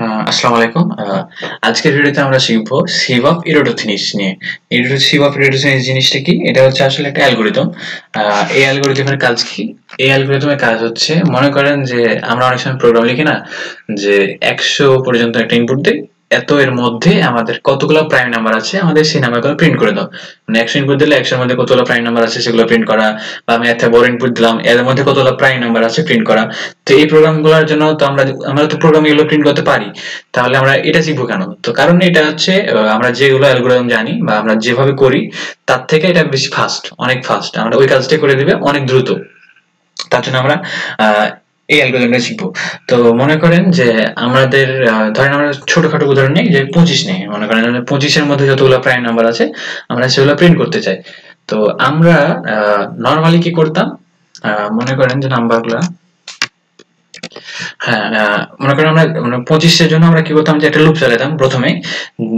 আসসালামু আলাইকুম। আজকের ভিডিওতে আমরা শিখব সিভ অফ ইরোডোথিনিস নিয়ে। সিভ অফ ইরোডোথিনিস জিনিসটা কি? এটা হচ্ছে আসলে একটা অ্যালগোরিদম। এই অ্যালগোরিদমের কাজ কি? এই অ্যালগোরিদমের কাজ হচ্ছে, মনে করেন যে আমরা অনেক সময় প্রোগ্রাম লিখি না, যে একশো পর্যন্ত একটা ইনপুট দিই এত এর মধ্যে আমাদের কতগুলো প্রাইম নাম্বার আছে? আমাদের সেই নাম্বারগুলো প্রিন্ট করে দাও। মানে একশো ইনপুট দিলে একশোর মধ্যে কতগুলো প্রাইম নাম্বার আছে সেগুলো প্রিন্ট করা, বা আমি একটা বড় ইনপুট দিলাম, এর মধ্যে কতগুলো প্রাইম নাম্বার আছে প্রিন্ট করা। তো এই প্রোগ্রামগুলোর জন্য তো আমরা আমরা তো প্রোগ্রাম এগুলো প্রিন্ট করতে পারি। তাহলে আমরা এটা শিখব কেন? তো কারণ এটা হচ্ছে আমরা যেগুলো অ্যালগোরিদম জানি, বা আমরা যেভাবে করি, তার থেকে এটা বেশি ফাস্ট অনেক ফাস্ট আমরা ওই কাজটা করে দিবে অনেক দ্রুত। তার জন্য আমরা এই অ্যালগোরিদমটা শিখব। তো মনে করেন যে আমাদের ধরেন আমরা ছোটখাটো উদাহরণ নেই যে পঁচিশ নেই। মনে করেন পঁচিশের মধ্যে যতগুলো প্রাইম নাম্বার আছে, আমরা সেগুলো প্রিন্ট করতে চাই। তো আমরা নর্মালি কি করতাম? মনে করেন যে নাম্বারগুলো হ্যাঁ মনে করেন আমরা মানে পঁচিশের জন্য আমরা কি করতাম যে একটা লুপ চালাতাম প্রথমে,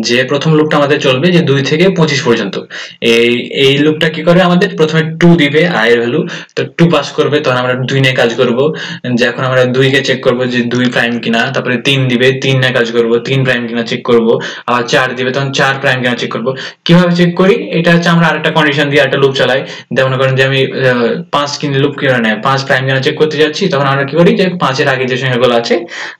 যে প্রথম লুপটা আমাদের চলবে যে দুই থেকে পঁচিশ পর্যন্ত। এই এই লুপটা কি করে আমাদের? প্রথমে টু দিবে আই ভ্যালু তো টু পাস করবে, তখন আমরা দুই নিয়ে কাজ করব। যে এখন আমরা দুইকে চেক করব যে দুই প্রাইম কিনা, তারপরে তিন দিবে, তিন নিয়ে কাজ করব, তিন প্রাইম কিনা চেক করব, আবার চার দিবে, তখন চার প্রাইম কিনা চেক করব। কীভাবে চেক করি? এটা হচ্ছে আমরা আরেকটা কন্ডিশন দিয়ে একটা লুপ চালাই। যেমন মনে করেন যে আমি পাঁচ কিনে লুপ কিনে নেয়, পাঁচ প্রাইম কিনা চেক করতে যাচ্ছি, তখন আমরা কি করি? যে পাঁচের আগে যে সংখ্যাগুলো আছে,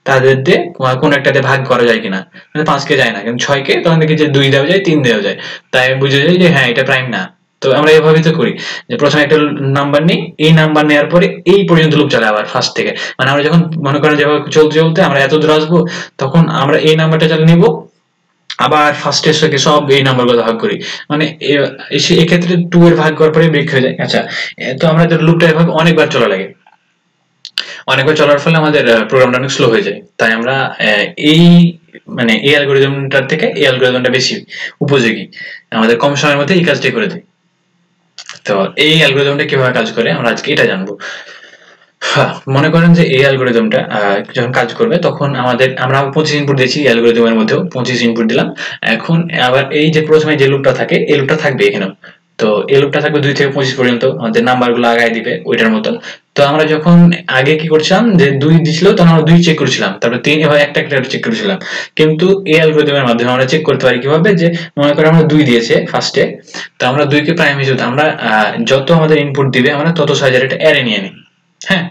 তাদের দিয়ে কোন একটাতে ভাগ করা যায় কিনা। মানে পাঁচকে যায় না, কিন্তু ছয়কে তখন দেখি যে দুই দেওয়া যায়, তিন দেওয়া যায়। তাই বুঝে যায় যে হ্যাঁ এটা প্রাইম না। তো আমরা এভাবে তো করি। যে প্রথমে একটা নাম্বার নিই, এই নাম্বার নেওয়ার পরে এই পর্যন্ত লুপ চালাই আবার ফার্স্ট থেকে। মানে আমরা যখন মনে করেন যেভাবে চলতে চলতে আমরা এত দূর আসব, তখন আমরা এই নাম্বারটা চালিয়ে নিবো। আবার ফার্স্ট এর সঙ্গে সব এই নাম্বারগুলো ভাগ করি। মানে এক্ষেত্রে টু এর ভাগ করার পরে ব্রেক হয়ে যায়। আচ্ছা তো আমরা লুপটা এভাবে অনেকবার চলা লাগে। অনেকবার চলার ফলে আমাদের প্রোগ্রামটা অনেক স্লো হয়ে যায়। তাই আমরা এই মানে এই অ্যালগোরিদমটার থেকে এই অ্যালগোরিদমটা বেশি উপযোগী। আমাদের কম সময়ের মধ্যে এই কাজটাই করে দেয়। তো এই অ্যালগোরিদমটা কীভাবে কাজ করে আমরা আজকে এটা জানব। হ্যাঁ, মনে করেন যে এই অ্যালগোরিদমটা যখন কাজ করবে তখন আমাদের আমরা পঁচিশ ইনপুট দিয়েছি অ্যালগোরিদমের মধ্যেও পঁচিশ ইনপুট দিলাম। এখন আবার এই যে প্রথমে যে লুপটা থাকে এই লুপটা থাকবে এখানেও। তো এই লুপটা থাকবে দুই থেকে পঁচিশ পর্যন্ত আমাদের নাম্বারগুলো আগায় দিবে ওইটার মতো তো আমরা যখন আগে কি করছিলাম যে দুই দিছিল তখন আমরা দুই চেক করেছিলাম। তারপরে তিন এভাবে একটা একটা চেক করেছিলাম। কিন্তু এই অ্যালগোরিদমের মাধ্যমে আমরা চেক করতে পারি কীভাবে যে মনে করে আমরা দুই দিয়েছে ফার্স্টে তো আমরা দুইকে প্রাইম হিসেবে আমরা যত আমাদের ইনপুট দিবে আমরা তত সাইজের একটা অ্যারে নিয়ে নিই। হ্যাঁ?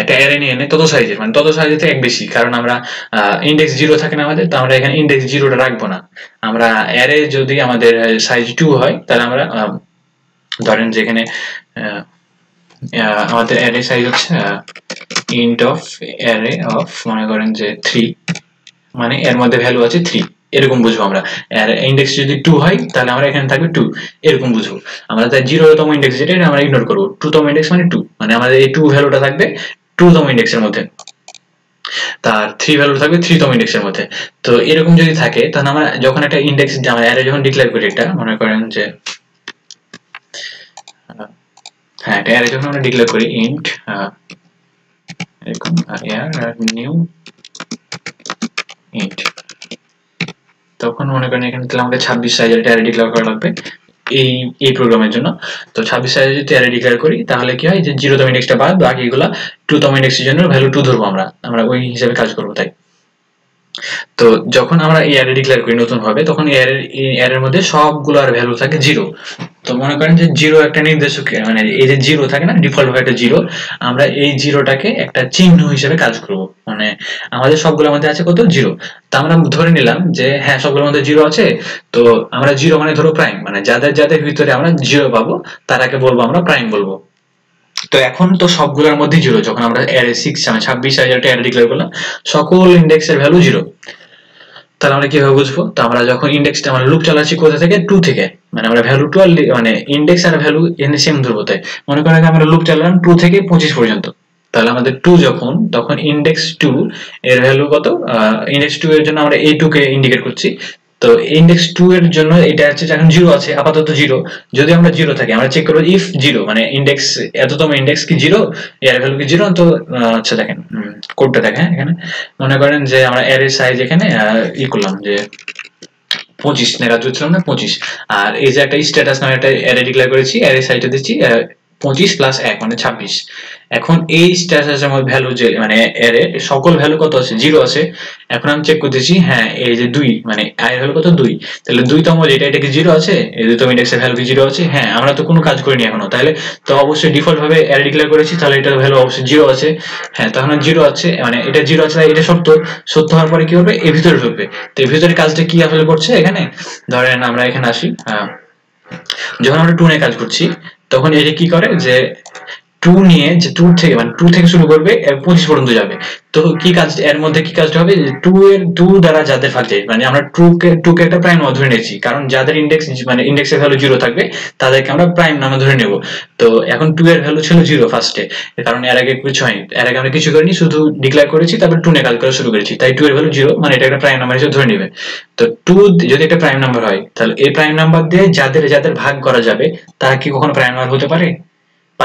একটা অ্যারে নিয়ে নেই তত সাইজের মানে তত সাইজের এক বেশি। কারণ আমরা ইন্ডেক্স জিরো থাকে না আমাদের তো আমরা এখানে ইন্ডেক্স জিরোটা রাখব না। আমরা অ্যারে যদি আমাদের সাইজ টু হয় তাহলে আমরা ধরেন যে এখানে আহ, আহ, আমাদের অ্যারে সাইজ হচ্ছে ইন্ট অফ অ্যারে অফ মনে করেন যে থ্রি মানে এর মধ্যে ভ্যালু আছে থ্রি এরকম বুঝব আমরা। আর ইন্ডেক্স যদি টু হয়, তাহলে আমরা এখানে থাকবে টু এরকম বুঝব। আমরা তাই জিরো তম ইন্ডেক্স যেটা আমরা ইগনোর করব। টু তম ইন্ডেক্স মানে টু মানে আমাদের এই টু ভ্যালুটা থাকবে টু তম ইন্ডেক্সের মধ্যে। তার থ্রি ভ্যালু থাকবে থ্রি তম ইন্ডেক্সের মধ্যে। তো এরকম যদি থাকে, তাহলে আমরা যখন একটা ইন্ডেক্স আমরা অ্যারে যখন ডিক্লেয়ার করি এটা, মনে করেন যে হ্যাঁ অ্যারে যখন আমরা ডিক্লেয়ার করি ইন্ট এরকম এয়ার নিউ ইন্ট তখন মনে করেন এখানে তাহলে আমাকে ছাব্বিশ সাইজের একটা অ্যারে ডিক্লেয়ার করা লাগবে এই এই প্রোগ্রামের জন্য। তো ছাব্বিশ সাইজে যদি অ্যারে ডিক্লেয়ার করি, তাহলে কি হয়? যে জিরো তম ইন্ডেক্সটা বাদ, বাকিগুলা টু তম ইন্ডেক্সের জন্য ভ্যালু টু ধরবো আমরা। আমরা ওই হিসাবে কাজ করব, তাই। তো যখন আমরা এই ডিক্লেয়ার করি নতুন ভাবে, তখন এই অ্যারের মধ্যে সবগুলো আর ভ্যালু থাকে জিরো তো মনে করেন যে জিরো একটা নির্দেশক মানে এই যে জিরো থাকে না ডিফল্ট ভাবে একটা জিরো আমরা এই জিরোটাকে একটা চিহ্ন হিসেবে কাজ করব। মানে আমাদের সবগুলোর মধ্যে আছে কত? জিরো তা আমরা ধরে নিলাম যে হ্যাঁ সবগুলোর মধ্যে জিরো আছে। তো আমরা জিরো মানে ধরো প্রাইম মানে যাদের যাদের ভিতরে আমরা জিরো পাবো, তারাকে বলব আমরা প্রাইম বলব। তো এখন তো সবগুলোর মধ্যে জিরো যখন আমরা অ্যারে সিক্স মানে ছাব্বিশ হাজারটা অ্যারে ডিক্লেয়ার করলাম, সকল ইন্ডেক্সের ভ্যালু জিরো তাহলে আমরা কীভাবে বুঝব? তো আমরা যখন ইন্ডেক্সটা আমরা লুপ চালাচ্ছি কোথা থেকে? টু থেকে। মানে আমরা ভ্যালু টু আর মানে ইন্ডেক্স আর ভ্যালু এনে সেম ধরবো তাই মনে করেন আমরা লুপ চালালাম টু থেকে পঁচিশ পর্যন্ত। তাহলে আমাদের টু যখন, তখন ইন্ডেক্স টু এর ভ্যালু কত? ইন্ডেক্স টু এর জন্য আমরা এ টু কে ইন্ডিকেট করছি। তো ইন্ডেক্স টু এর জন্য এটা হচ্ছে এখন জিরো আছে, আপাতত জিরো যদি আমরা জিরো থাকি, আমরা চেক করব ইফ জিরো মানে ইন্ডেক্স এততম ইন্ডেক্স কি জিরো এর ভ্যালু কি জিরো তো আচ্ছা দেখেন কোডটা দেখেন এখানে। মনে করেন যে আমরা অ্যারে সাইজ এখানে ই করলাম যে পঁচিশ নেগাতে হচ্ছিলাম না পঁচিশ। আর এই যে একটা স্ট্যাটাস নামে একটা অ্যারে ডিক্লেয়ার করেছি অ্যারে সাইজটা দিচ্ছি পঁচিশ প্লাস এক মানে ছাব্বিশ। এখন এই স্ট্যাটাসের মধ্যে ভ্যালু যে মানে এর সকল ভ্যালু কত আছে? জিরো আছে। এখন আমি চেক করতেছি হ্যাঁ এই যে দুই মানে আয়ের ভ্যালু কত? দুই। তাহলে দুইতম যেটা, এটা কি জিরো আছে? এই দুইতম ইন্ডেক্সের ভ্যালু কি জিরো আছে? হ্যাঁ আমরা তো কোনো কাজ করিনি এখনও। তাহলে তো অবশ্যই ডিফল্ট ভাবে এর ডিক্লেয়ার করেছি, তাহলে এটার ভ্যালু অবশ্যই জিরো আছে। হ্যাঁ তখন জিরো আছে মানে এটা জিরো আছে এটা সত্য। সত্য হওয়ার পরে কি হবে? এর ভিতরে ঢুকবে। তো এর ভিতরে কাজটা কি আসলে করছে এখানে? ধরেন আমরা এখানে আসি যখন আমরা টু নিয়ে কাজ করছি তখন এটা কি করে? যে টু নিয়ে যে টু থেকে মানে টু থেকে শুরু করবে পঁচিশ পর্যন্ত যাবে। তো কি কাজ, এর মধ্যে কি কাজটা হবে? টু এর টু দ্বারা যাদের ফাঁকে মানে আমরা টু কে টু কে একটা প্রাইম ধরে নিয়েছি, কারণ যাদের ইন্ডেক্স মানে ইন্ডেক্সের ভ্যালু জিরো থাকবে, তাদেরকে আমরা প্রাইম নামে ধরে নেব। তো এখন টু এর ভ্যালু ছিল জিরো ফার্স্টে কারণ এর আগে কিছু হয়নি। এর আগে আমরা কিছু করিনি, শুধু ডিক্লেয়ার করেছি, তারপর টু নিয়ে কাজ করা শুরু করেছি। তাই টু এর ভ্যালু জিরো মানে এটা একটা প্রাইম নাম্বার হিসেবে ধরে নেবে। তো টু যদি একটা প্রাইম নাম্বার হয়, তাহলে এই প্রাইম নাম্বার দিয়ে যাদের যাদের ভাগ করা যাবে, তারা কি কখনো প্রাইম নাম্বার হতে পারে?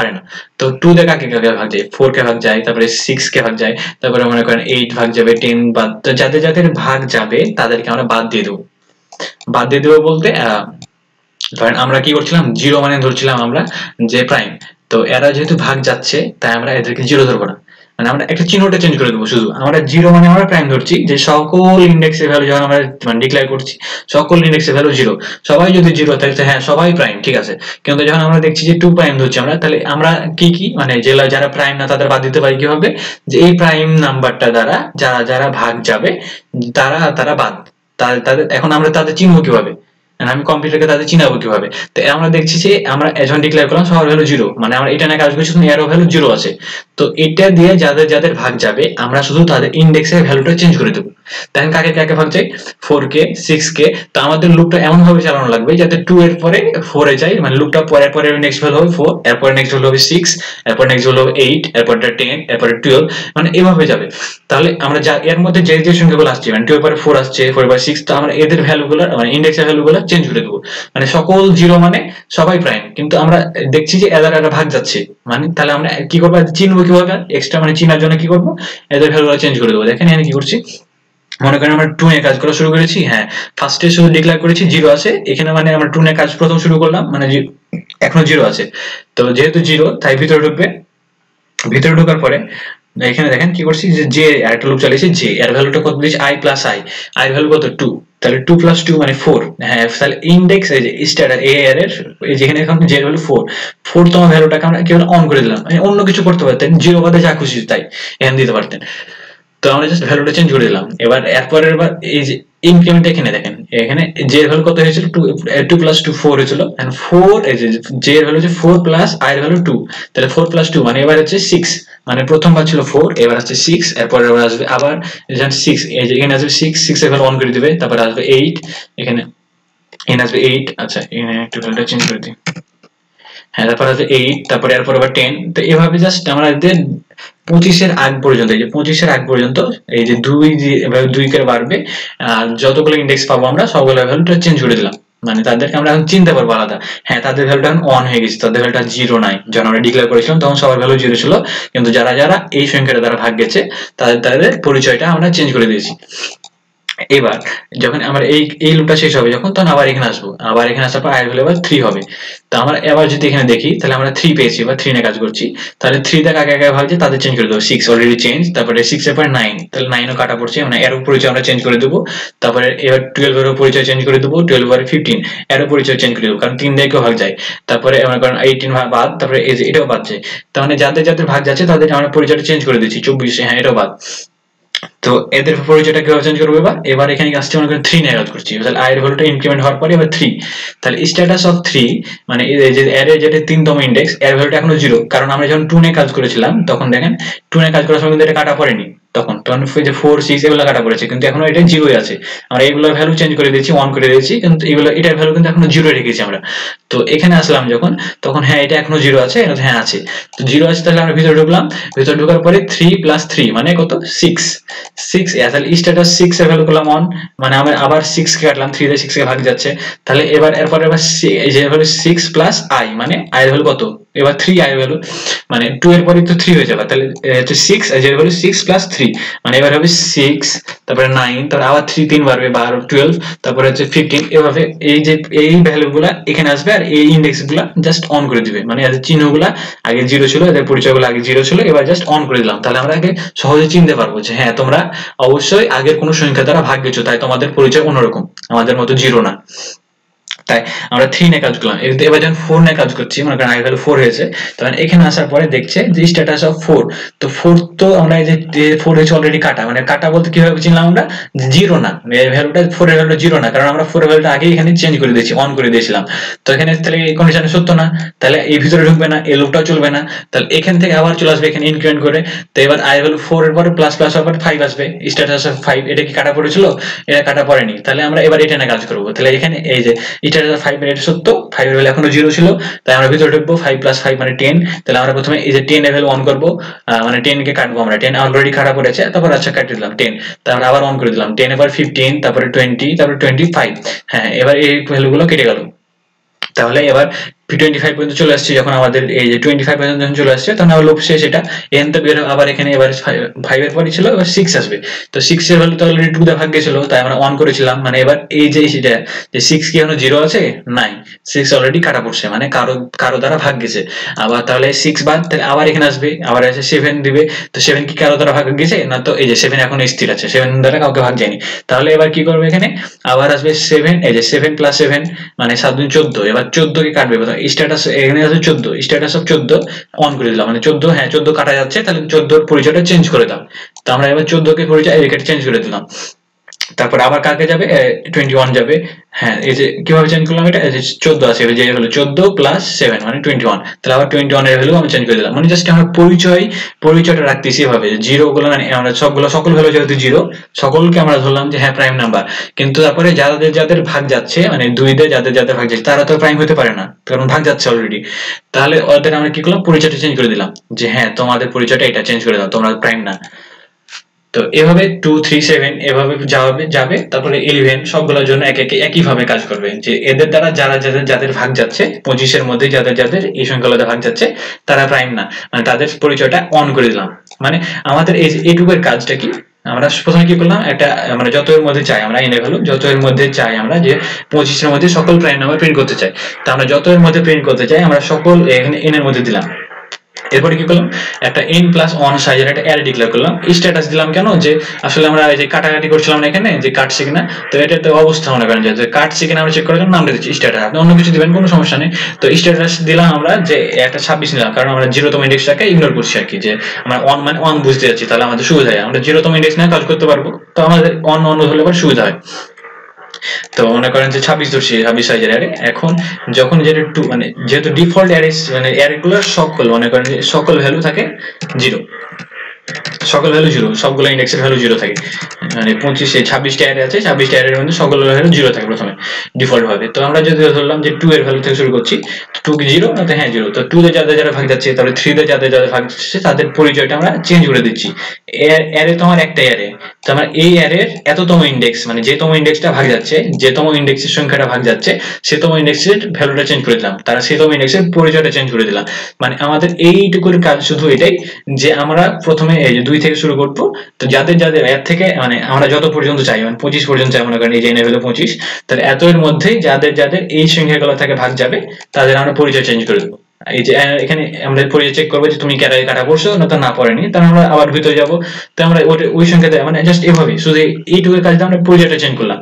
পারে না। তো টু দিয়ে কাকে কাকে ভাগ যায়? ফোর কে ভাগ যায়, তারপরে সিক্স কে ভাগ যায়, তারপরে মনে করেন এইট ভাগ যাবে টেন বাদ তো যাদের যাদের ভাগ যাবে, তাদেরকে আমরা বাদ দিয়ে দেবো। বাদ দিয়ে দেবো বলতে ধরেন আমরা কি করছিলাম? জিরো মানে ধরছিলাম আমরা যে প্রাইম তো এরা যেহেতু ভাগ যাচ্ছে, তাই আমরা এদেরকে জিরো ধরবো না। মানে আমরা একটা চিহ্নটা চেঞ্জ করে দেবো, শুধু। আমরা জিরো মানে আমরা প্রাইম ধরছি, যে সকল ইন্ডেক্সের ভ্যালু যখন আমরা মানে ডিক্লেয়ার করছি, সকল ইন্ডেক্সের ভ্যালু জিরো সবাই যদি জিরো তাহলে হ্যাঁ সবাই প্রাইম ঠিক আছে? কিন্তু যখন আমরা দেখছি যে টু প্রাইম ধরছি আমরা, তাহলে আমরা কি কি? মানে যে যারা প্রাইম না, তাদের বাদ দিতে পারি কি হবে যে এই প্রাইম নাম্বারটা দ্বারা যারা যারা ভাগ যাবে, তারা তারা বাদ। তাদের এখন আমরা তাদের চিহ্ন কীভাবে? আমি কম্পিউটারকে তাদের চিনাবো কীভাবে? তো আমরা দেখছি যে আমরা যখন ডিক্লেয়ার করলাম সবার ভ্যালু জিরো মানে আমরা এটা না কাজ করছি, শুধু এরও ভ্যালু জিরো আছে। তো এটা দিয়ে যাদের যাদের ভাগ যাবে, আমরা শুধু তাদের ইন্ডেক্সের ভ্যালুটা চেঞ্জ করে দেবো। দেখেন কাকে কাকে ভাগ ফোর কে সিক্স কে তো আমাদের লুপটা এমন ভাবে চালানো লাগবে যাতে টু এর পরে ফোরে যাই মানে লুপটা পরে পরে নেক্সট ভ্যালু হবে ফোর এরপরে নেক্সট ভ্যালু হবে সিক্স এরপর নেক্সট ভ্যালু হবে এইট এরপরটা টেন এরপরে টুয়েলভ মানে এভাবে যাবে। তাহলে আমরা যা এর মধ্যে যে যে সংখ্যাগুলো আসছে মানে টু এর পরে ফোর আসছে ফোর পরে সিক্স তো আমরা এদের ভ্যালুগুলো মানে ইন্ডেক্সের ভ্যালুগুলো চেঞ্জ করে দেবো। মানে সকল জিরো মানে সবাই প্রাইম কিন্তু আমরা দেখছি যে এদের একটা ভাগ যাচ্ছে। মানে তাহলে আমরা কি করব? চিনবো কীভাবে? এক্সট্রা মানে চিনার জন্য কি করব? এদের ভ্যালুগুলো চেঞ্জ করে দেবো। দেখেন এখানে কি করছি? মনে করেন আমরা টু কাজ করা শুরু করেছি হ্যাঁ। ফার্স্টে শুধু ডিক্লেয়ার করেছি জিরো আছে। এখানে মানে আমরা টু কাজ প্রথম শুরু করলাম মানে এখনও জিরো আছে। তো যেহেতু জিরো তাই ভিতরে ঢুকবে। ভিতরে ঢোকার পরে, এখানে দেখেন কি করছি, যে যে একটা লুপ চালিয়েছি যে এর ভ্যালুটা কত দিয়েছি? I plus I I value কত? টু তাহলে টু প্লাস টু মানে ফোর হ্যাঁ তাহলে ইন্ডেক্স এই যে স্টার এ আর এর যেখানে এখন যে ভ্যালু ফোর ফোর তম ভ্যালুটাকে আমরা কেবল অন করে দিলাম। মানে অন্য কিছু করতে পারতেন জিরো বাদে যা খুশি তাই, এখানে দিতে পারতেন। তো আমরা জাস্ট ভ্যালুটা চেঞ্জ করে দিলাম এবার এরপরের বার এই যে ইনক্রিমেন্ট এখানে দেখেন, এখানে জে এর ভ্যালু কত হয়েছিল? Two two plus two four হয়েছিল। এন্ড ফোর জে এর ভ্যালু হচ্ছে ফোর প্লাস আই এর ভ্যালু টু তাহলে ফোর প্লাস টু মানে এবার হচ্ছে সিক্স মানে প্রথমবার ছিল ফোর এবার আসছে সিক্স এরপর এবার আসবে আবার সিক্স এই যে এখানে আসবে সিক্স সিক্স এর ভ্যালু অন করে দিবে, তারপর আসবে এইট এখানে এখানে আসবে এইট আচ্ছা এখানে একটু ভ্যালুটা চেঞ্জ করে দিই। হ্যাঁ তারপর আসবে এইট তারপরে এরপর আবার টেন তো এভাবে জাস্ট আমরা আমাদের পঁচিশের আগ পর্যন্ত, এই যে পঁচিশের আগ পর্যন্ত, এই যে দুই এভাবে দুই করে বাড়বে, আর যতগুলো ইন্ডেক্স পাবো আমরা, সবগুলো ভ্যালুটা চেঞ্জ করে দিলাম। মানে তাদেরকে আমরা এখন চিনতে পারব আলাদা। হ্যাঁ তাদের ভ্যালুটা এখন অন হয়ে গেছে, তাদের ভ্যালুটা জিরো নাই। যখন আমরা ডিক্লেয়ার করেছিলাম, তখন সবার ভ্যালু জিরো ছিল। কিন্তু যারা যারা এই সংখ্যাটা দ্বারা ভাগ গেছে, তাদের তাদের পরিচয়টা আমরা চেঞ্জ করে দিয়েছি। এবার, যখন আমার এই এই লুপটা শেষ হবে, যখন তখন আবার এখানে আসব। আবার এখানে আসার পর আয়ের ভ্যালু আবার থ্রি হবে। তো আমরা এবার যদি এখানে দেখি, তাহলে আমরা থ্রি পেয়েছি বা থ্রি নিয়ে কাজ করছি। তাহলে থ্রি দেখ আগে আগে ভাবছে, তাদের চেঞ্জ করে দেবো। সিক্স অলরেডি চেঞ্জ তারপরে সিক্স এর পর নাইন তাহলে নাইনও কাটা পড়ছে মানে এর পরিচয় আমরা চেঞ্জ করে দেবো। তারপরে এবার টুয়েলভ এর পরিচয় চেঞ্জ করে দেবো টুয়েলভ আর ফিফটিন এরও পরিচয় চেঞ্জ করে দেবো, কারণ তিন দিয়ে ভাগ যায়। তারপরে মনে কারণ এইটিন ভাগ বাদ, তারপরে এটাও বাদ যায়। তার মানে যাদের যাদের ভাগ যাচ্ছে, তাদের আমরা পরিচয়টা চেঞ্জ করে দিচ্ছি, চব্বিশে হ্যাঁ এটাও বাদ। তো এদের পরিচয়টা কীভাবে চেঞ্জ করব এবার? এবার এখানে আসছে? মনে করেন থ্রি নিয়ে কাজ করছি। তাহলে আয়ের ভ্যালুটা ইনক্রিমেন্ট হওয়ার পরে এবার থ্রি তাহলে স্ট্যাটাস অফ থ্রি মানে যে এর যেটা তিনতম ইন্ডেক্স এর ভ্যালুটা এখনও জিরো কারণ আমরা যখন টু নিয়ে কাজ করেছিলাম, তখন দেখেন টু নিয়ে কাজ করার সময় কিন্তু এটা কাটা পড়েনি। তখন তখন যে ফোর সিক্স এগুলো কাটা পড়েছে, কিন্তু এখনও এটা জিরোই আছে। আমরা এগুলোর ভ্যালু চেঞ্জ করে দিয়েছি ওয়ান করে দিয়েছি, কিন্তু এগুলো, এটার ভ্যালু কিন্তু এখনও জিরো রেখেছি আমরা। তো এখানে আসলাম যখন, তখন হ্যাঁ এটা এখনও জিরো আছে হ্যাঁ আছে। তো জিরো আছে, তাহলে আমরা ভিতরে ঢুকলাম। ভিতরে ঢোকার পরে থ্রি প্লাস থ্রি মানে কত? সিক্স সিক্স তাহলে স্ট্যাটাস সিক্স এর ভ্যালু করলাম অন মানে আমরা আবার সিক্স কে কাটলাম থ্রি সিক্স কে ভাগ যাচ্ছে। তাহলে এবার, এরপর এবার সিক্স প্লাস আই মানে আই এর ভ্যালু কত? এবার থ্রি আই ভ্যালু মানে টু এর পরে তো থ্রি হয়ে যাবে। তাহলে হচ্ছে সিক্স যে ভ্যালু সিক্স প্লাস থ্রি মানে এবার হবে সিক্স তারপরে নাইন তারপরে আবার থ্রি তিন বাড়বে, বারো টুয়েলভ তারপরে হচ্ছে ফিফটিন এভাবে এই যে, এই ভ্যালু গুলা এখানে আসবে আর এই ইন্ডেক্সগুলা জাস্ট অন করে দিবে। মানে এদের চিহ্নগুলা আগে জিরো ছিল, এদের পরিচয়গুলো আগে জিরো ছিল, এবার জাস্ট অন করে দিলাম। তাহলে আমরা আগে সহজে চিনতে পারব যে হ্যাঁ তোমরা অবশ্যই আগের কোনো সংখ্যা দ্বারা ভাগ গেছো তাই তোমাদের পরিচয় অন্যরকম। আমাদের মতো জিরো না। তাই আমরা থ্রি নিয়ে কাজ করলাম। এবার যখন ফোর নিয়ে কাজ করছি, মনে করেন আগে ফোর হয়েছে, তখন এখানে আসার পরে দেখছে যে স্ট্যাটাস অফ ফোর তো ফোর তো আমরা এই যে ফোর হয়েছে অলরেডি কাটা। মানে কাটা বলতে কীভাবে চিনলাম আমরা? জিরো না। ভ্যালুটা ফোর এর ভ্যালুটা জিরো না, কারণ আমরা ফোর এর ভ্যালুটা আগে এখানে চেঞ্জ করে দিয়েছি অন করে দিয়েছিলাম। তো এখানে তাহলে এই কন্ডিশনে সত্য না? তাহলে এই ভিতরে ঢুকবে না, এই লুপটাও চলবে না। তাহলে এখান থেকে আবার চলে আসবে এখানে ইনক্রিমেন্ট করে। তো এবার আই ভ্যালু ফোর এর পরে প্লাস প্লাস আবার ফাইভ আসবে। স্ট্যাটাস অফ ফাইভ এটা কি কাটা পড়েছিল? এটা কাটা পড়েনি। তাহলে আমরা এবার এটা নিয়ে কাজ করব। তাহলে এখানে এই যে অফ ফাইভ এটা সত্য ফাইভ এর ভ্যালু এখনও জিরো ছিল, তাই আমরা ভিতরে ঢুকবো ফাইভ প্লাস ফাইভ মানে টেন তাহলে আমরা প্রথমে এই যে টেন এর ভ্যালু অন করব মানে টেন কে কাটবো আমরা টেন অলরেডি খারাপ করেছে, তারপর আচ্ছা কাটিয়ে দিলাম টেন তারপর আবার অন করে দিলাম টেন এবার ফিফটিন তারপরে টোয়েন্টি তারপরে টোয়েন্টি ফাইভ হ্যাঁ এবার এই ভ্যালু গুলো কেটে গেল। তাহলে এবার টোয়েন্টি ফাইভ পর্যন্ত চলে আসছে, যখন আমাদের এই যে টোয়েন্টি ফাইভ পর্যন্ত যখন চলে আসছে, তখন আবার লোপ শেষ এটা। এন তো বের আবার এখানে এবার ফাইভ এর পরই ছিল, এবার সিক্স আসবে। তো সিক্স এর ভ্যালু তো অলরেডি টু দা ভাগ গেছিল, তাই আমরা অন করেছিলাম। মানে এবার এই যে সেটা যে সিক্স কি এখনও জিরো আছে? নাই সিক্স অলরেডি কাটা পড়ছে মানে কারও কারও দ্বারা ভাগ গেছে। আবার তাহলে সিক্স বাদ, তাহলে আবার এখানে আসবে, আবার আছে সেভেন দিবে। তো সেভেন কি কারও দ্বারা ভাগ গেছে? না তো এই যে সেভেন এখন স্থির আছে সেভেন দ্বারা কাউকে ভাগ যায়নি। তাহলে এবার কি করবে এখানে? আবার আসবে সেভেন এই যে সেভেন প্লাস সেভেন মানে সাত দিন চোদ্দ। এবার চোদ্দ কে কাটবে স্ট্যাটাস এখানে আছে চোদ্দ স্ট্যাটাস অফ চোদ্দ অন করে দিলাম। মানে চোদ্দ হ্যাঁ চোদ্দ কাটা যাচ্ছে, তাহলে চোদ্দোর পরিচয়টা চেঞ্জ করে দাও। তো আমরা এবার চোদ্দকে পরিচয় এখানে চেঞ্জ করে দিলাম। তারপর আবার কাকে যাবে? টোয়েন্টি ওয়ান যাবে। হ্যাঁ এই যে কীভাবে চেঞ্জ করলাম এটা? চোদ্দ আছে যে হলো চোদ্দ প্লাস সেভেন মানে টোয়েন্টি ওয়ান তাহলে আবার টোয়েন্টি ওয়ানের ভ্যালু আমি চেঞ্জ করে দিলাম। মানে জাস্ট আমরা পরিচয়, পরিচয়টা রাখতেছি এভাবে। জিরো গুলো মানে আমরা সবগুলো, সকল ভ্যালু যেহেতু জিরো সকলকে আমরা ধরলাম যে হ্যাঁ প্রাইম নাম্বার কিন্তু তারপরে যাদের যাদের ভাগ যাচ্ছে মানে দুই দিয়ে যাদের যাদের ভাগ যাচ্ছে, তারা তো প্রাইম হতে পারে না, কারণ ভাগ যাচ্ছে অলরেডি তাহলে ওদের আমরা কি করলাম? পরিচয়টা চেঞ্জ করে দিলাম। যে হ্যাঁ তোমাদের পরিচয়টা এটা চেঞ্জ করে দাও, তোমরা প্রাইম না। তো এভাবে টু থ্রি সেভেন এভাবে যাবে যাবে, তারপরে ইলেভেন সবগুলোর জন্য এক একে একইভাবে কাজ করবে। যে এদের দ্বারা যারা যাদের যাদের ভাগ যাচ্ছে, পঁচিশের মধ্যে যাদের যাদের এই সংখ্যাগুলোতে ভাগ যাচ্ছে, তারা প্রাইম না। মানে তাদের পরিচয়টা অন করে দিলাম। মানে আমাদের এই এটুকুর কাজটা কি? আমরা প্রথমে কি করলাম? একটা মানে যত এর মধ্যে চাই আমরা এনে ভ্যালু যত এর মধ্যে চাই আমরা যে পঁচিশের মধ্যে সকল প্রাইম নাম্বার প্রিন্ট করতে চাই। তা আমরা যত এর মধ্যে প্রিন্ট করতে চাই, আমরা সকল এখানে এন এর মধ্যে দিলাম। এরপরে কি করলাম? একটা এন প্লাস ওয়ান সাইজের একটা অ্যারে ডিক্লেয়ার করলাম। স্ট্যাটাস দিলাম কেন? যে আসলে আমরা এই যে কাটাকাটি করছিলাম এখানে, যে কাটছে কিনা, তো এটা তো অবস্থা মনে করেন যে কাটছে কিনা আমরা চেক করার জন্য নামটা দিচ্ছি স্ট্যাটাস আপনি অন্য কিছু দিবেন, কোনো সমস্যা নেই। তো স্ট্যাটাস দিলাম আমরা যে একটা ছাব্বিশ নিলাম, কারণ আমরা জিরোতম ইন্ডেক্সটাকে ইগনোর করছি আর কি, যে আমরা ওয়ান মানে ওয়ান বুঝতে যাচ্ছি, তাহলে আমাদের সুবিধা হয়। আমরা জিরোতম ইন্ডেক্স নিয়ে কাজ করতে পারব, তো আমাদের অন অন্য হলে আবার সুবিধা হয়। তো মনে করেন যে ছাব্বিশ ধরছি ছাব্বিশ সাইজের অ্যারে এখন যখন যেটা টু মানে যেহেতু ডিফল্ট অ্যারে মানে অ্যারেগুলোর সকল, মনে করেন যে সকল ভ্যালু থাকে জিরো সকল ভ্যালু জিরো সবগুলো ইন্ডেক্সের ভ্যালু জিরো থাকে। মানে পঁচিশে, ছাব্বিশটা অ্যারে আছে, ছাব্বিশটা অ্যারের মধ্যে সকল ভ্যালু জিরো থাকে প্রথমে ডিফল্ট ভাবে। তো আমরা যদি ধরলাম যে টু এর ভ্যালু থেকে শুরু করছি টু কি জিরো না হ্যাঁ জিরো তো টু তে যাদের যারা ভাগ যাচ্ছে তাহলে থ্রি তে যাদের যাদের ভাগ যাচ্ছে, তাদের পরিচয়টা আমরা চেঞ্জ করে দিচ্ছি। অ্যারে তো আমার একটা অ্যারে তো আমার এই অ্যারের এততম ইন্ডেক্স মানে যে তম ইন্ডেক্সটা ভাগ যাচ্ছে যে তম ইন্ডেক্সের সংখ্যাটা ভাগ যাচ্ছে সে তম ইন্ডেক্সের ভ্যালুটা চেঞ্জ করে দিলাম। তারা সে তম ইন্ডেক্সের পরিচয়টা চেঞ্জ করে দিলাম। মানে আমাদের এইটুকুর কাজ শুধু এটাই যে আমরা প্রথমে এই যে দুই থেকে শুরু করব। তো যাদের যাদের এর থেকে মানে আমরা যত পর্যন্ত চাই মানে পঁচিশ পর্যন্ত চাই, মনে করেন এই যে এনে হলো পঁচিশ, তাহলে এত এর মধ্যেই যাদের যাদের এই সংখ্যাগুলো থেকে ভাগ যাবে, তাদের আমরা পরিচয় চেঞ্জ করে দেবো। এই যে এখানে আমরা পরিচয় চেক করব যে তুমি ক্যারাই কাটা পড়ছো, না তো না পড়েনি, তাহলে আমরা আবার ভিতরে যাব। তো আমরা ওই সংখ্যা দেয় মানে জাস্ট এভাবে শুধু এইটুকু কাজটা আমরা পরিচয়টা চেঞ্জ করলাম।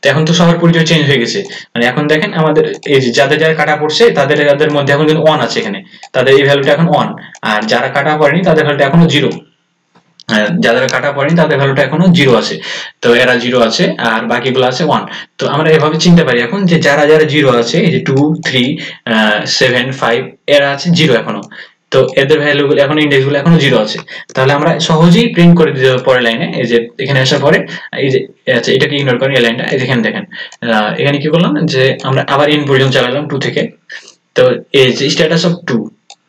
তো এখন তো সবার পরিচয় চেঞ্জ হয়ে গেছে। মানে এখন দেখেন আমাদের, এই যে যাদের যারা কাটা পড়ছে, তাদের যাদের মধ্যে এখন কিন্তু ওয়ান আছে এখানে। তাদের এই ভ্যালুটা এখন ওয়ান আর যারা কাটা পড়েনি, তাদের ভ্যালুটা এখনও জিরো যাদের কাটা পড়েনি, তাদের ভ্যালুটা এখনও জিরো আছে। তো এরা জিরো আছে, আর বাকিগুলো আছে ওয়ান তো আমরা এভাবে চিনতে পারি এখন যে যারা যারা জিরো আছে, এই যে টু থ্রি সেভেন ফাইভ এরা আছে জিরো এখনও। তো এদের ভ্যালু গুলো এখন ইন্ডেক্সগুলো এখনও জিরো আছে। তাহলে আমরা সহজেই প্রিন্ট করে দিতে পরের লাইনে এই যে এখানে আসার পরে, এই যে আচ্ছা এটাকে ইগনোর করি, এই লাইনটা এখানে দেখেন এখানে কি করলাম? যে আমরা আবার ইন পর্যন্ত চালালাম টু থেকে। তো এই যে স্ট্যাটাস অফ টু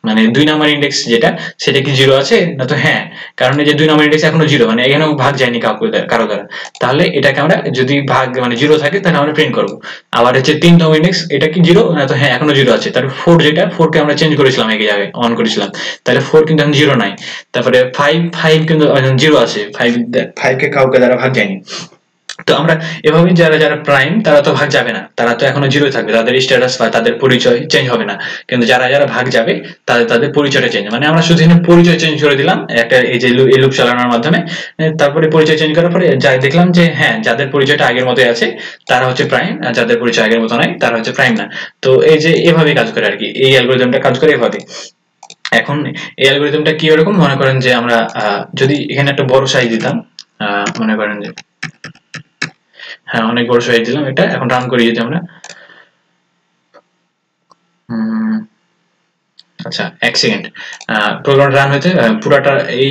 মানে দুই নাম্বার ইন্ডেক্স যেটা, সেটা কি জিরো আছে? না তো হ্যাঁ। কারণ এই যে দুই নাম্বার ইন্ডেক্স এখনও জিরো মানে এখানেও ভাগ যায়নি কাউকে কারও দ্বারা। তাহলে এটাকে আমরা যদি ভাগ মানে জিরো থাকে, তাহলে আমরা প্রিন্ট করব। আবার হচ্ছে তিন নম্বর ইন্ডেক্স এটা কি জিরো না তো হ্যাঁ এখনও জিরো আছে। তারপর ফোর যেটা ফোর কে আমরা চেঞ্জ করেছিলাম একে জায়গায় অন করেছিলাম। তাহলে ফোর কিন্তু এখন জিরো নাই। তারপরে ফাইভ ফাইভ কিন্তু জিরো আছে। ফাইভ ফাইভ কে কাউকে দ্বারা ভাগ যায়নি। তো আমরা এভাবে যারা যারা প্রাইম তারা তো ভাগ যাবে না। তারা তো এখনও জিরো থাকবে। তাদের স্ট্যাটাস বা তাদের পরিচয় চেঞ্জ হবে না। কিন্তু যারা যারা ভাগ যাবে, তাদের তাদের পরিচয়টা চেঞ্জ মানে আমরা শুধু পরিচয় চেঞ্জ করে দিলাম, একটা এই যে এই লুপ চালানোর মাধ্যমে। তারপরে পরিচয় চেঞ্জ করার পরে যা দেখলাম যে হ্যাঁ যাদের পরিচয়টা আগের মতোই আছে, তারা হচ্ছে প্রাইম আর যাদের পরিচয় আগের মতো নাই, তারা হচ্ছে প্রাইম না। তো এই যে এভাবে কাজ করে আর কি। এই অ্যালগোরিদমটা কাজ করে এভাবে। এখন এই অ্যালগোরিদমটা কি এরকম? মনে করেন যে আমরা যদি এখানে একটা বড় সাইজ দিতাম মনে করেন যে হ্যাঁ অনেক বড় সাইজ দিলাম এটা, এখন রান করি যদি আমরা। আচ্ছা এক সেকেন্ড প্রোগ্রাম রান হয়েছে পুরাটা এই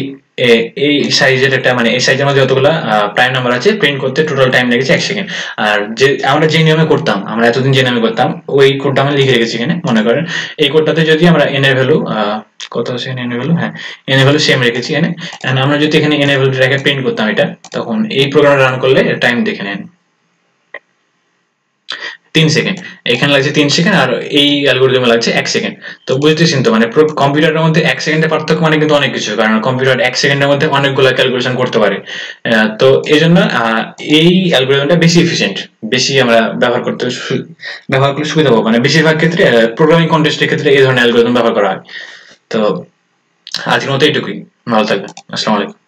এই সাইজের একটা মানে এই সাইজের মধ্যে যতগুলো প্রাইম নাম্বার আছে প্রিন্ট করতে টোটাল টাইম লেগেছে এক সেকেন্ড আর যে, আমরা যে নিয়মে করতাম, আমরা এতদিন যে নিয়মে করতাম, ওই কোডটা আমরা লিখে রেখেছি এখানে, মনে করেন। এই কোডটাতে যদি আমরা এন এর ভ্যালু কত আছে এন এর ভ্যালু হ্যাঁ এন এর ভ্যালু সেম রেখেছি এখানে। আমরা যদি এখানে এন এর ভ্যালু রেখে প্রিন্ট করতাম এটা, তখন এই প্রোগ্রাম রান করলে টাইম দেখে নেন। তিন সেকেন্ড এখানে লাগছে তিন সেকেন্ড আর এই অ্যালগোরিদমে লাগছে এক সেকেন্ড তো বুঝতেছেন তো? মানে কম্পিউটারের মধ্যে এক সেকেন্ডের পার্থক্য মানে কিন্তু অনেক কিছু, কারণ কম্পিউটার এক সেকেন্ডের মধ্যে অনেকগুলো ক্যালকুলেশন করতে পারে। তো এই জন্য এই অ্যালগোরিদমটা বেশি এফিসিয়েন্ট বেশি আমরা ব্যবহার করতে ব্যবহার করলে সুবিধা পাবো। মানে বেশিরভাগ ক্ষেত্রে প্রোগ্রামিং কন্টেস্টের ক্ষেত্রে এই ধরনের অ্যালগোরিদম ব্যবহার করা হয়। তো আজকের মতো এইটুকুই। ভালো থাকবেন। আসসালামু আলাইকুম।